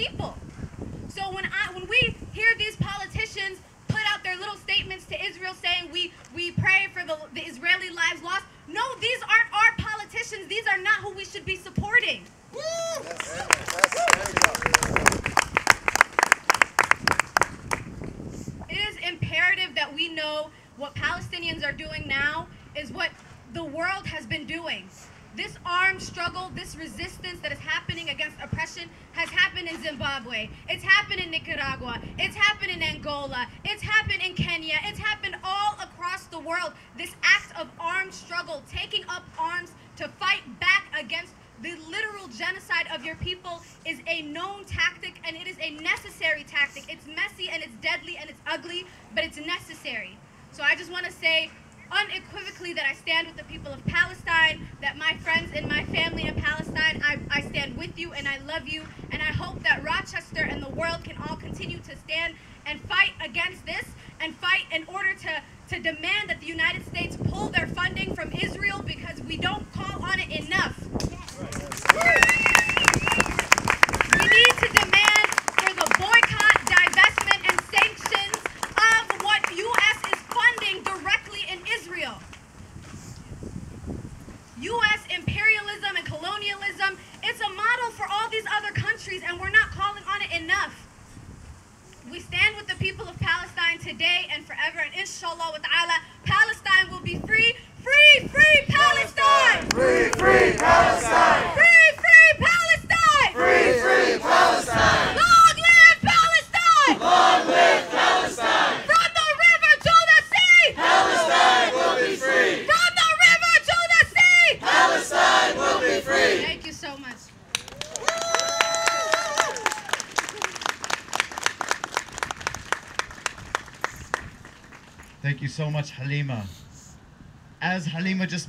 people. So when I when we hear these politicians put out their little statements to Israel saying we we pray for the, the Israeli lives lost, no, these aren't our politicians. These are not who we should be supporting. It is imperative that we know what Palestinians are doing now is what the world has been doing. This armed struggle, this resistance that has happening against oppression has happened in Zimbabwe. It's happened in Nicaragua. It's happened in Angola. It's happened in Kenya. It's happened all across the world. This act of armed struggle, taking up arms to fight back against the literal genocide of your people is a known tactic and it is a necessary tactic. It's messy and it's deadly and it's ugly, but it's necessary. So I just want to say unequivocally that I stand with the people of Palestine, that my friends and my family in Palestine, I, I stand with you and I love you. And I hope that Rochester and the world can all continue to stand and fight against this and fight in order to, to demand that the United States pull their funding from Israel because we don't call on it enough. We need to demand for the boycott, divestment, and sanctions of what U.S. is funding directly in Israel. U.S. imperialism and colonialism, it's a model for all these other countries, and we're not calling on it enough. We stand with the people of Palestine today and forever, and inshallah with Allah, Palestine will be free, free, free Palestine! Free, free Palestine! Free, free Palestine! Free, free Palestine! Long live Palestine! Long live Palestine! From the river to the sea! Palestine will be free! From the river to the sea! Palestine will be free! Thank you so much. Thank you so much, Halima. As Halima just mentioned,